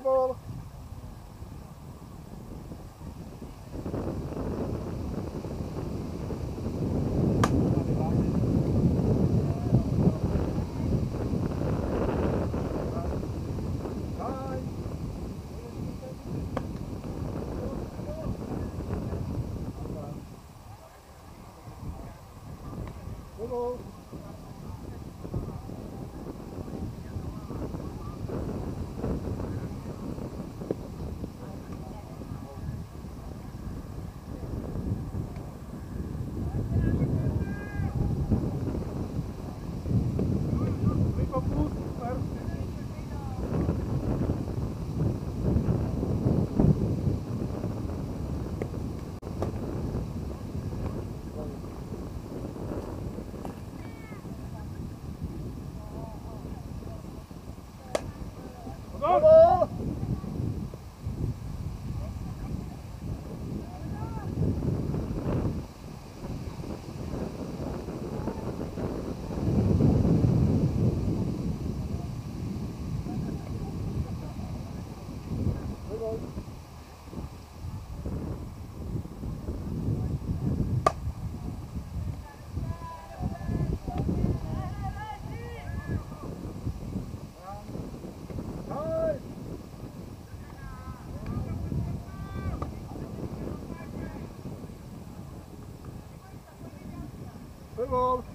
Play ball. Time. Ball.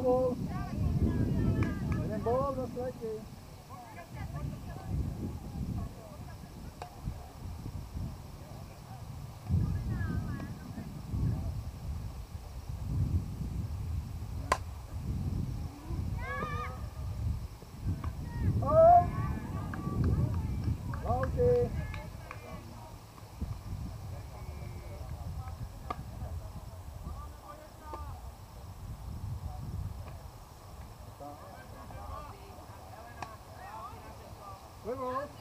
alcohol. And involved in Lewo. Oj.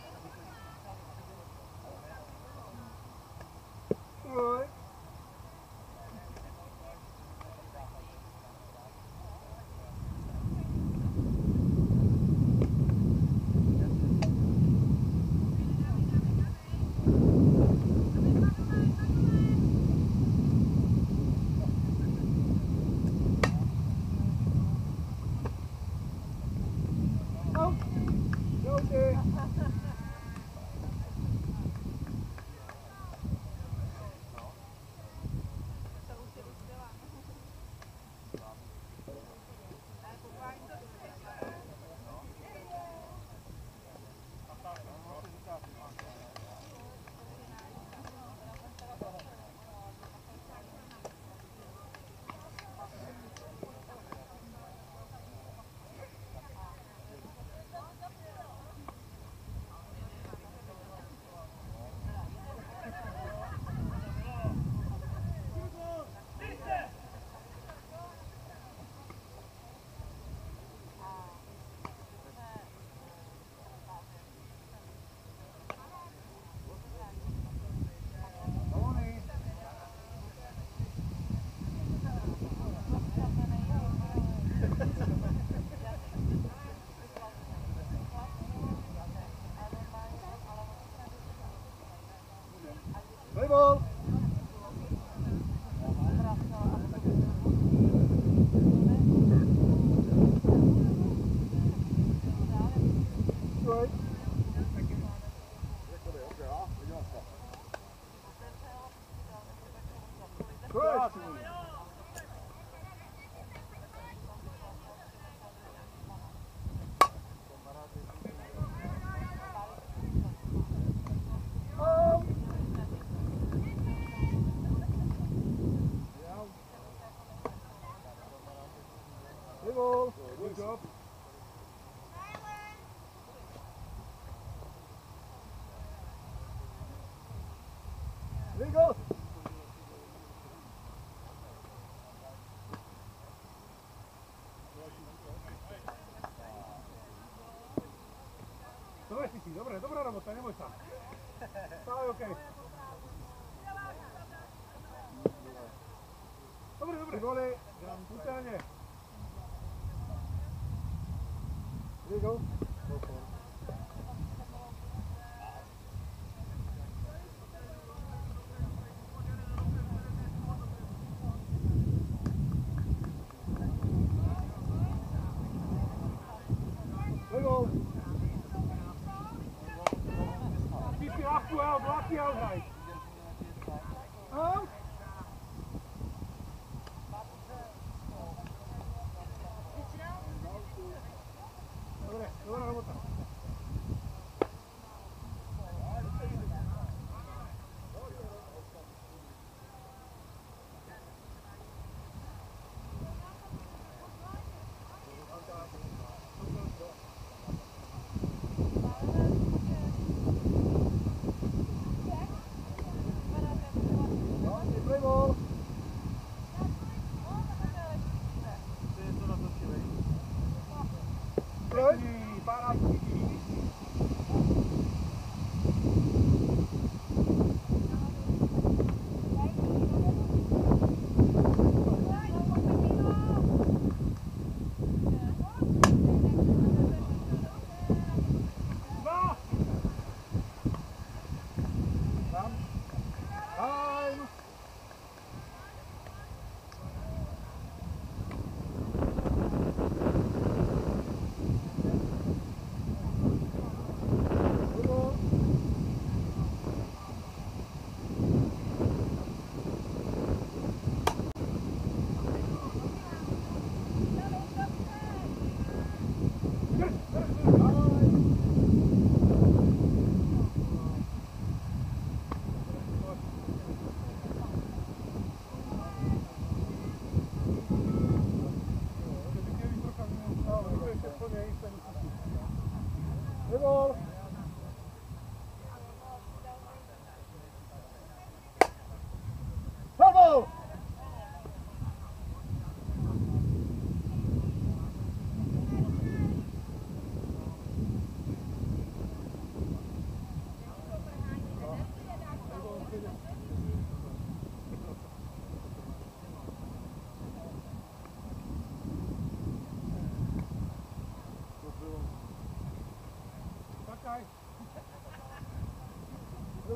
Dobre si si, dobre, dobra robota, Dobre, dobre. Gole. There you go. Thank you.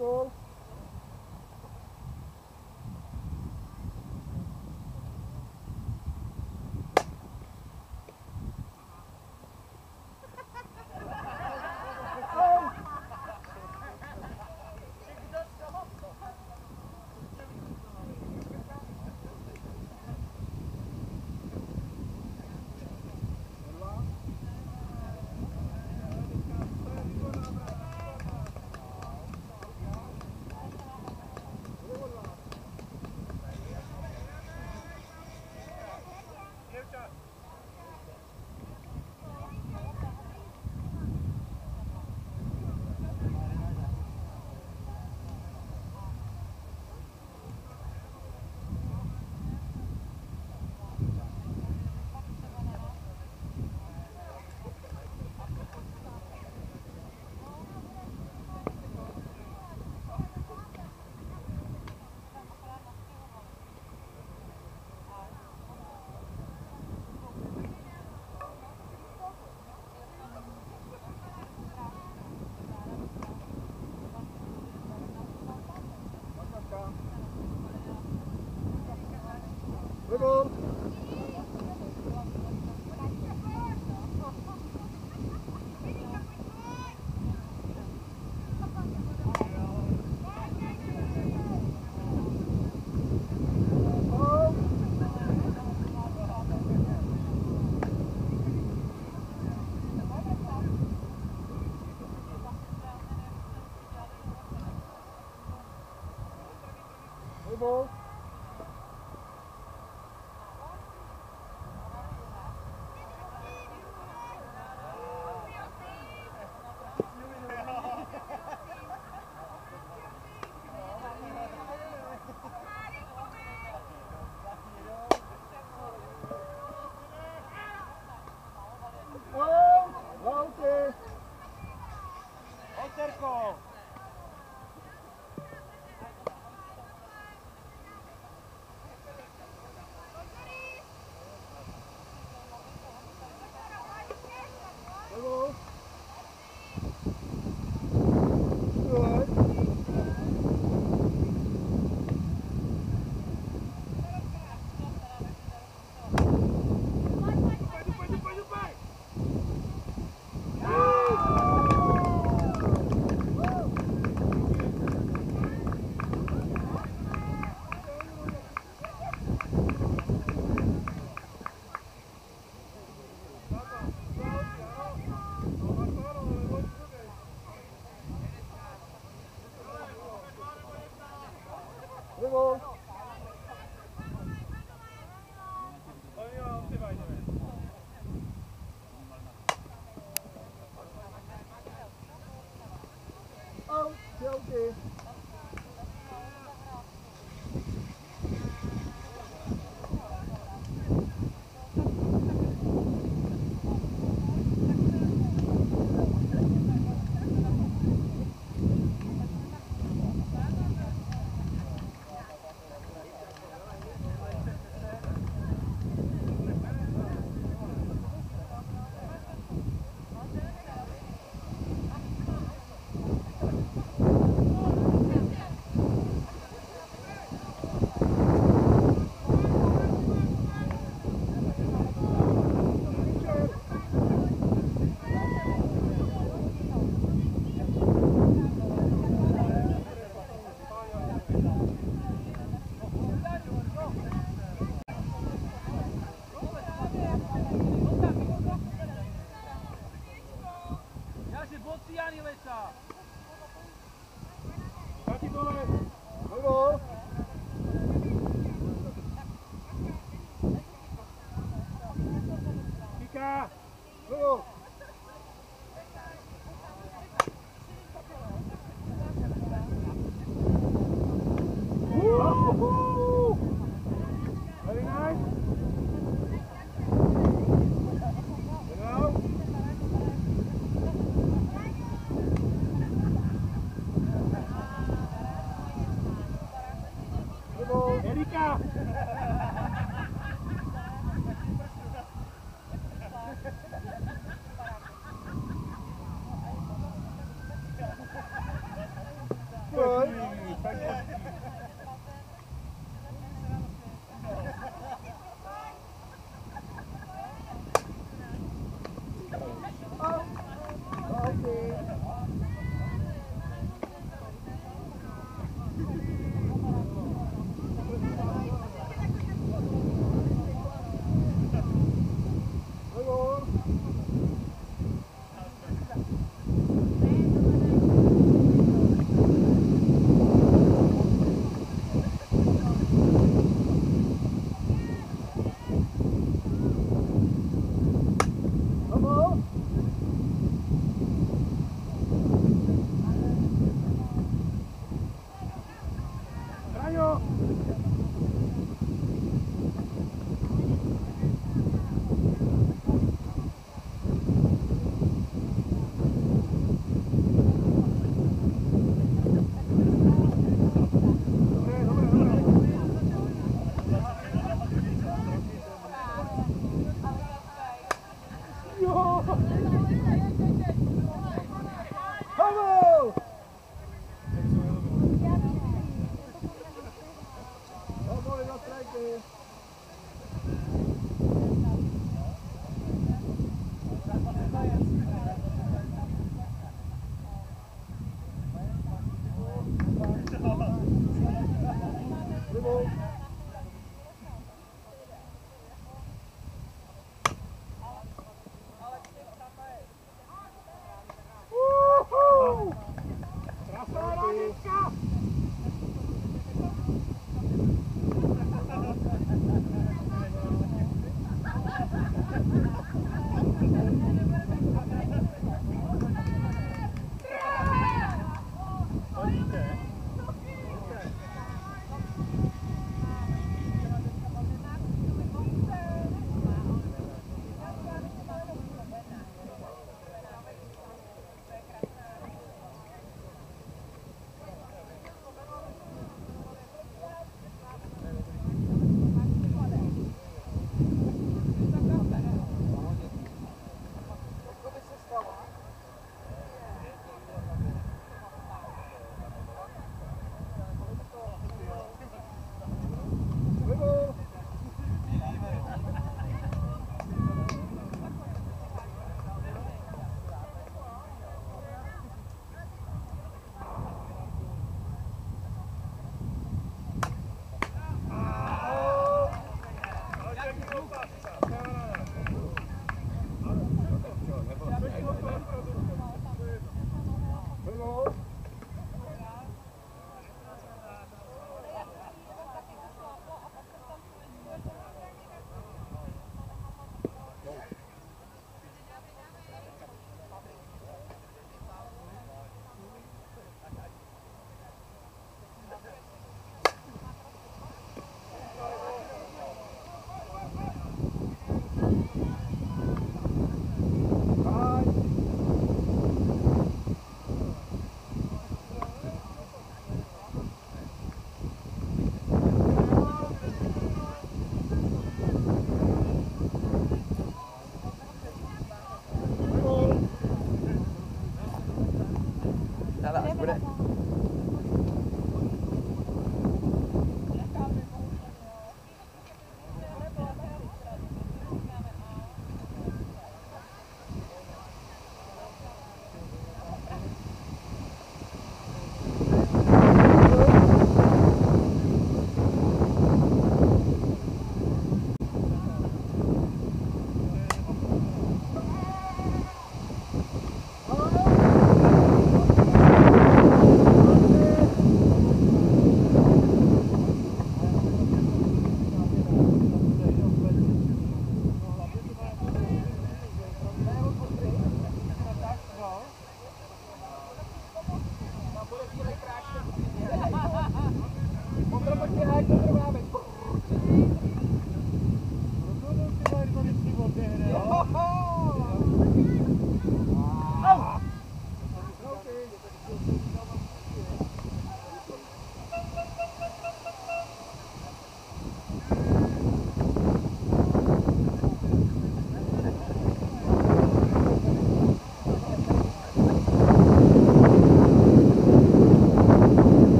Ball.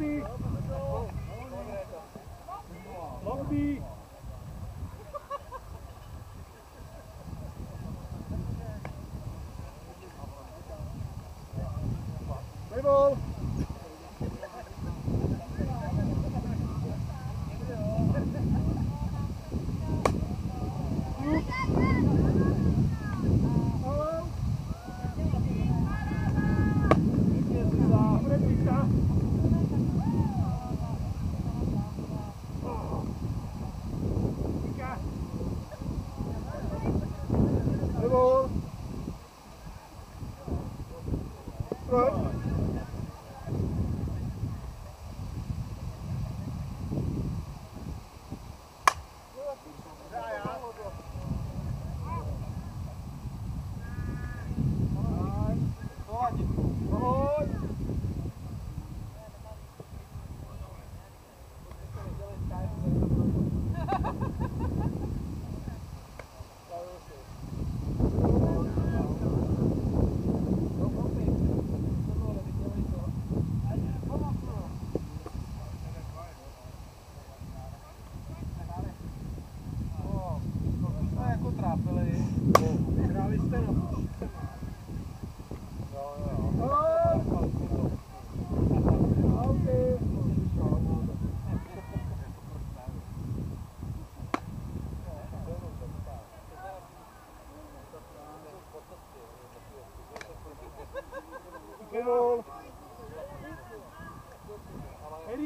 Lockby! Lockby!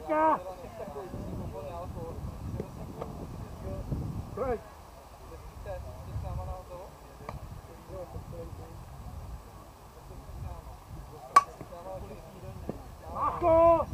Martinka! Pojď! Marko!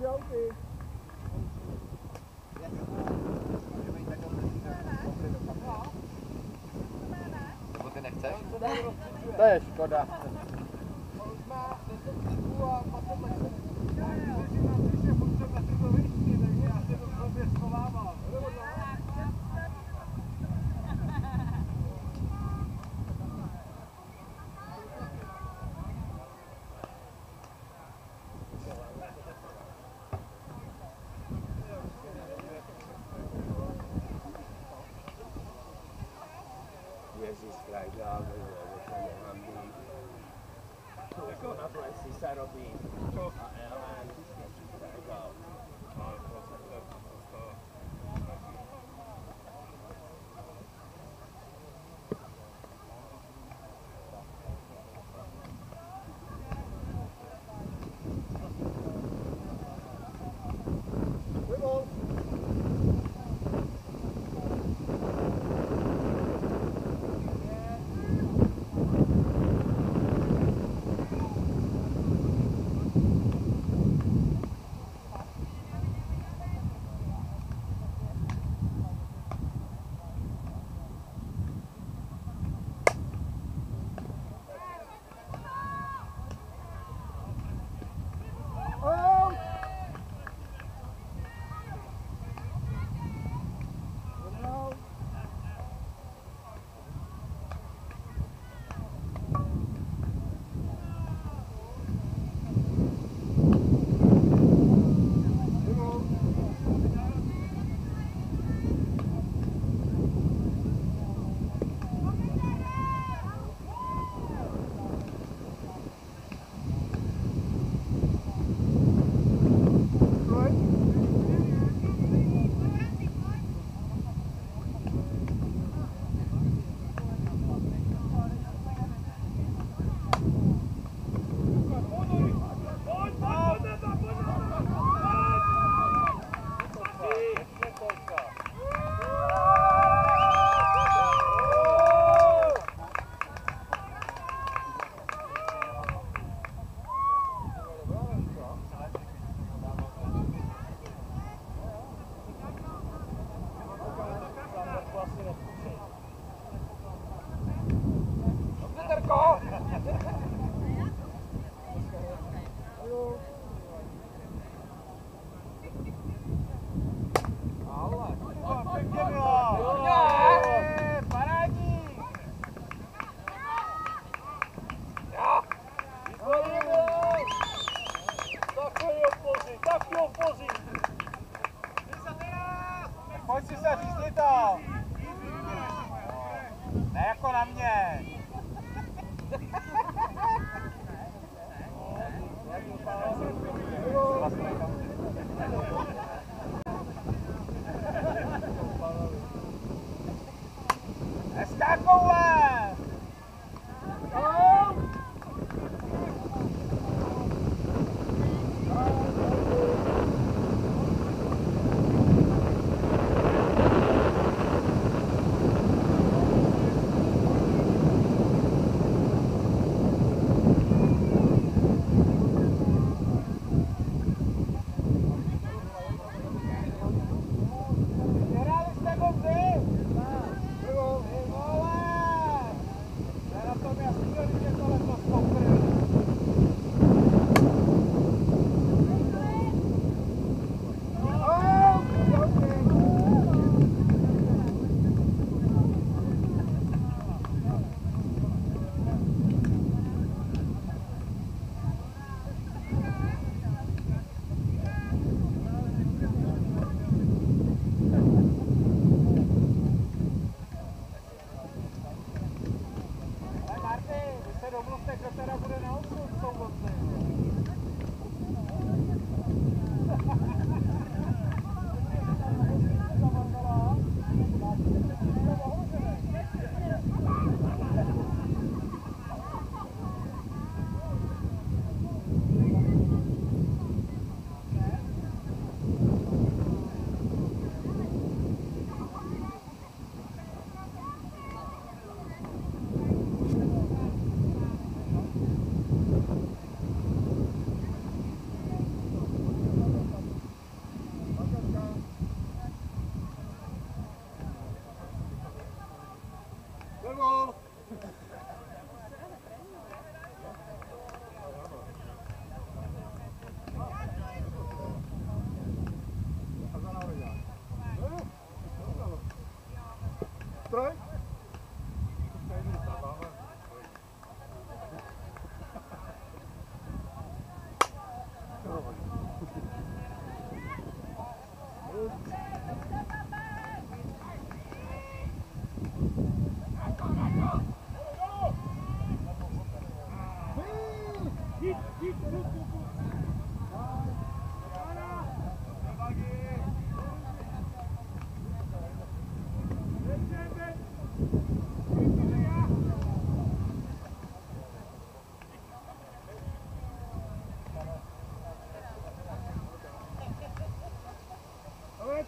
Čauky. To je škoda. Ježíš krajda, to nemám být. Jako na plesi se robí. A Ellen, Ježíš krajda.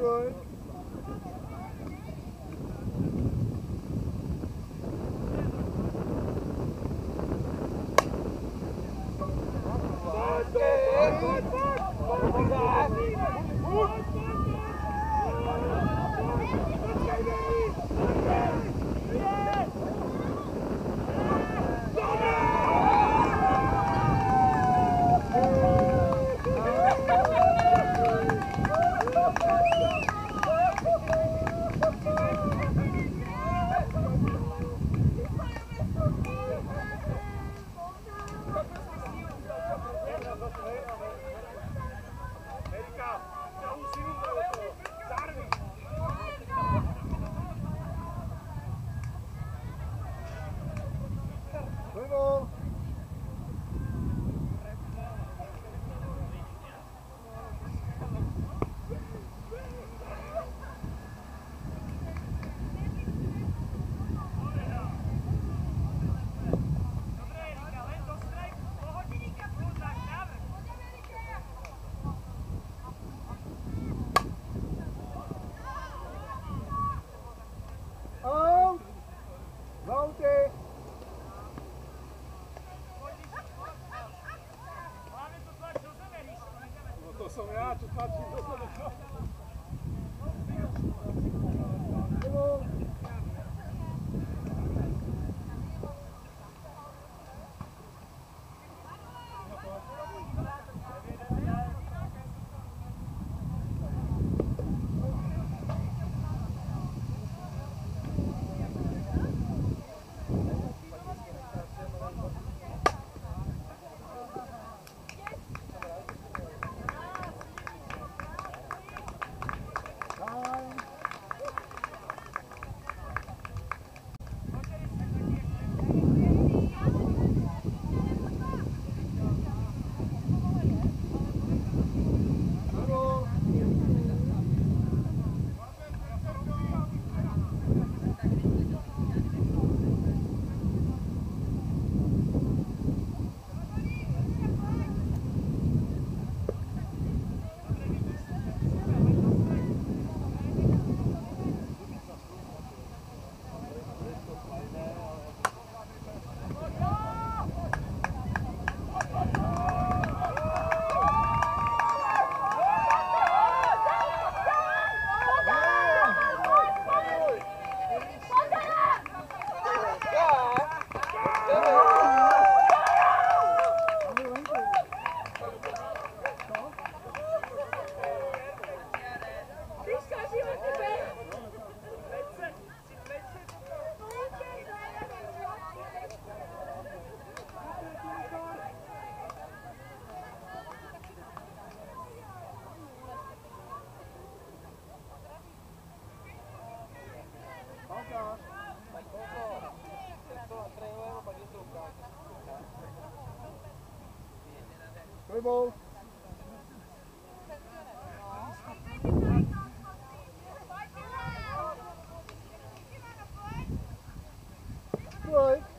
Right. sono grato, faccio il dopo Dribble. Right.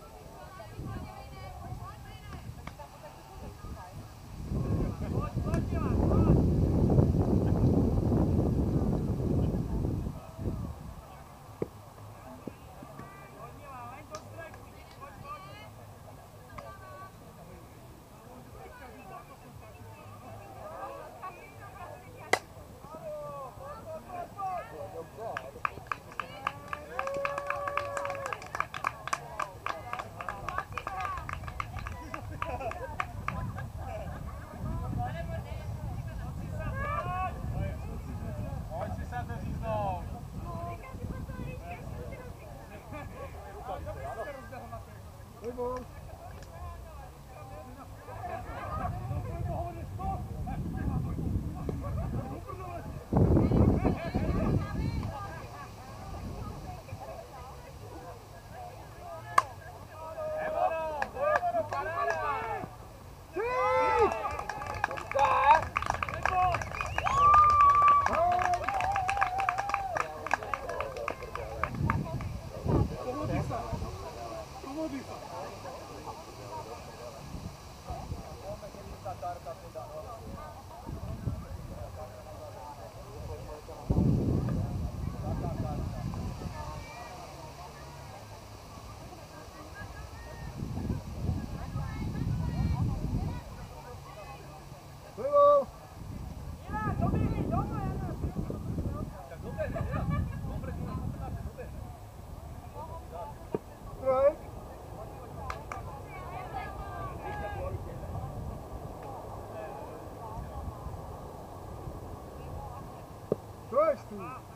嗯。